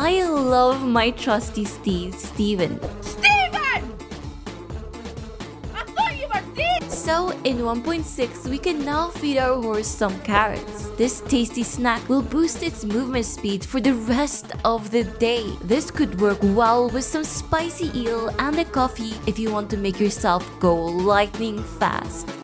I love my trusty Steve, Steven. Steven! I thought you were dead! So in 1.6, we can now feed our horse some carrots. This tasty snack will boost its movement speed for the rest of the day. This could work well with some spicy eel and a coffee if you want to make yourself go lightning fast.